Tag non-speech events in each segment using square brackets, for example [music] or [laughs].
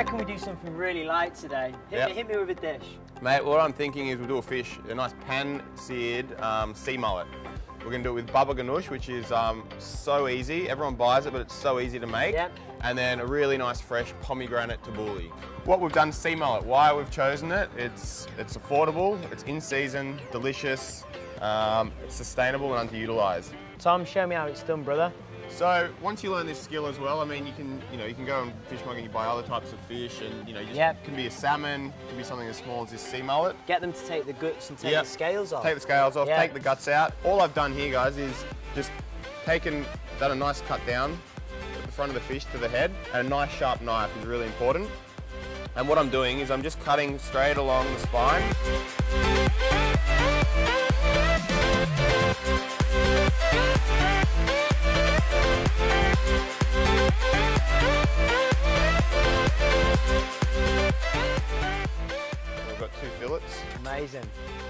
reckon we do something really light today. Hit, Yep. me, hit me with a dish. Mate, what I'm thinking is we'll do a fish, a nice pan-seared um, sea mullet. We're gonna do it with baba ganoush, which is um, so easy. Everyone buys it, but it's so easy to make. Yep. And then a really nice fresh pomegranate tabbouleh. What we've done sea mullet, why we've chosen it, it's, it's affordable, it's in season, delicious, um, it's sustainable and underutilized. Tom, show me how it's done, brother. So once you learn this skill as well, I mean, you can you know you can go and fishmonger and you buy other types of fish, and you know, you just, Yep. it can be a salmon, it can be something as small as this sea mullet. Get them to take the guts and take Yep. the scales off. Take the scales off, Yeah. take the guts out. All I've done here, guys, is just taken done a nice cut down at the front of the fish to the head, and a nice sharp knife is really important. And what I'm doing is I'm just cutting straight along the spine. Amazing.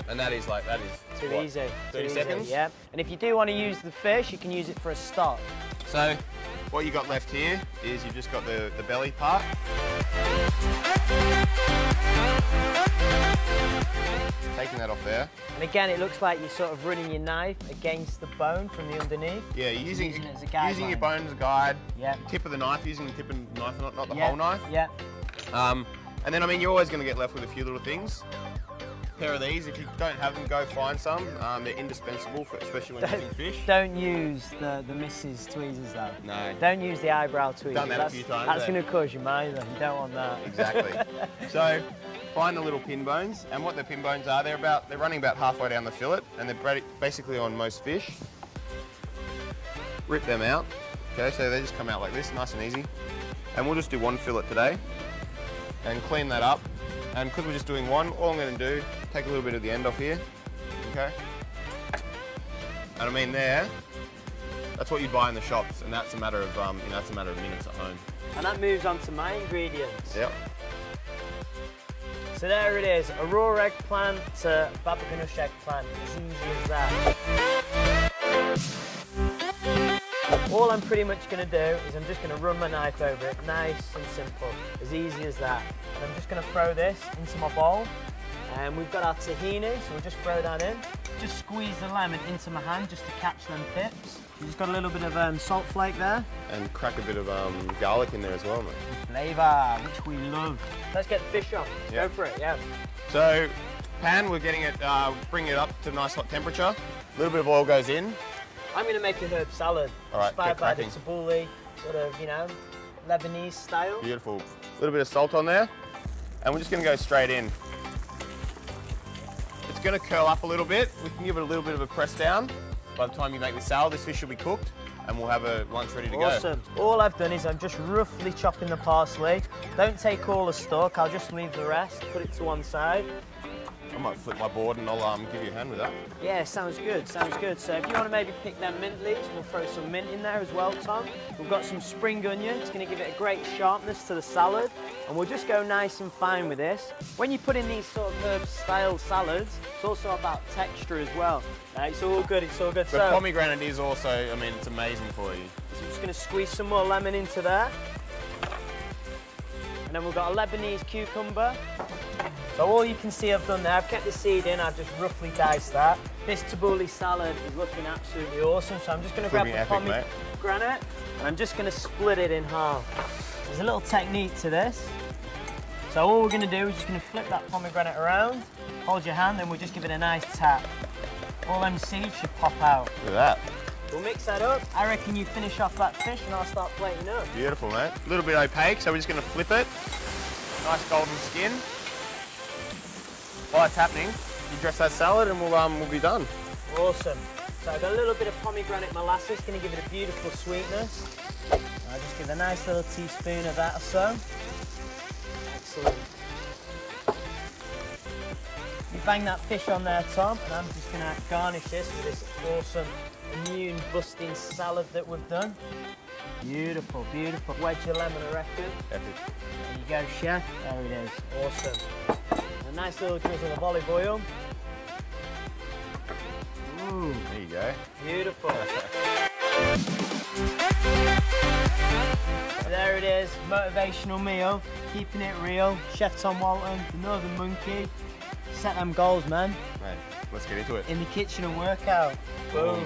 and that is like that is Too what, easy. 30 Too seconds. Easy. Yeah. And if you do want to use the fish, you can use it for a stock. So what you got left here is you've just got the, the belly part. Taking that off there. And again, it looks like you're sort of running your knife against the bone from the underneath. Yeah, you're using, Using it as a using your bone as a guide. Yeah. Tip of the knife, using the tip of the knife, not, not the yeah. whole knife. Yeah. Um, and then, I mean, you're always going to get left with a few little things. Pair of these, if you don't have them, go find some. Um, they're indispensable, for, especially when using fish. Don't use the, the Mrs. Tweezers though. No. Don't use the eyebrow tweezers. Done that a that's, few times, That's eh? going to cause you migraine. You don't want that. Exactly. [laughs] so find the little pin bones, and what the pin bones are, they're about they're running about halfway down the fillet, and they're basically on most fish. Rip them out. Okay, so they just come out like this, nice and easy. And we'll just do one fillet today, and clean that up. And because we're just doing one, all I'm going to do, take a little bit of the end off here. Okay. And I mean there, that's what you buy in the shops, and that's a matter of um, you know, that's a matter of minutes at home. And that moves on to my ingredients. Yep. So there it is, a raw eggplant to baba ganoush eggplant, as easy as that. All I'm pretty much going to do is I'm just going to run my knife over it, nice and simple, as easy as that. And I'm just going to throw this into my bowl. And we've got our tahini, so we'll just throw that in. Just squeeze the lemon into my hand just to catch them pips. We've just got a little bit of um, salt flake there. And crack a bit of um, garlic in there as well, mate. Flavour, which we love. Let's get the fish on. Let's Go for it, yeah. So, pan, we're getting it, uh, bringing it up to nice hot temperature. A little bit of oil goes in. I'm going to make a herb salad. All right, inspired by the tabbouleh, sort of, you know, Lebanese style. Beautiful. A little bit of salt on there. And we're just gonna go straight in. It's gonna curl up a little bit. We can give it a little bit of a press down. By the time you make the salad, this fish will be cooked and we'll have a lunch ready to go. Awesome. All I've done is I'm just roughly chopping the parsley. Don't take all the stalk, I'll just leave the rest, put it to one side. I might flip my board and I'll um, give you a hand with that. Yeah, sounds good, sounds good. So if you want to maybe pick that mint leaves, we'll throw some mint in there as well, Tom. We've got some spring onion, it's going to give it a great sharpness to the salad. And we'll just go nice and fine with this. When you put in these sort of herb style salads, it's also about texture as well. It's all good, it's all good. The so pomegranate is also, I mean, it's amazing for you. so I'm just going to squeeze some more lemon into there. And then we've got a Lebanese cucumber. So all you can see I've done there, I've kept the seed in, I've just roughly diced that. This tabbouleh salad is looking absolutely awesome, so I'm just going to grab the pomegranate and I'm just going to split it in half. There's a little technique to this. So all we're going to do is just going to flip that pomegranate around, hold your hand, and we'll just give it a nice tap. All them seeds should pop out. Look at that. We'll mix that up. I reckon you finish off that fish and I'll start plating up. Beautiful, mate. A little bit opaque, so we're just gonna flip it. Nice golden skin. While it's happening, you dress that salad and we'll, um, we'll be done. Awesome. So I've got a little bit of pomegranate molasses, going to give it a beautiful sweetness. I'll just give a nice little teaspoon of that or so. Excellent. You bang that fish on there, Tom, and I'm just going to garnish this with this awesome immune busting salad that we've done. Beautiful, beautiful. Wedge your lemon, I reckon. Epic. There you go, chef. There it is. Awesome. A nice little drizzle of olive oil. Ooh, There you go. beautiful. there it is, motivational meal, keeping it real. Chef Tom Walton, the Northern Monkey. Set them goals, man. Right, let's get into it. In the kitchen and workout. Boom.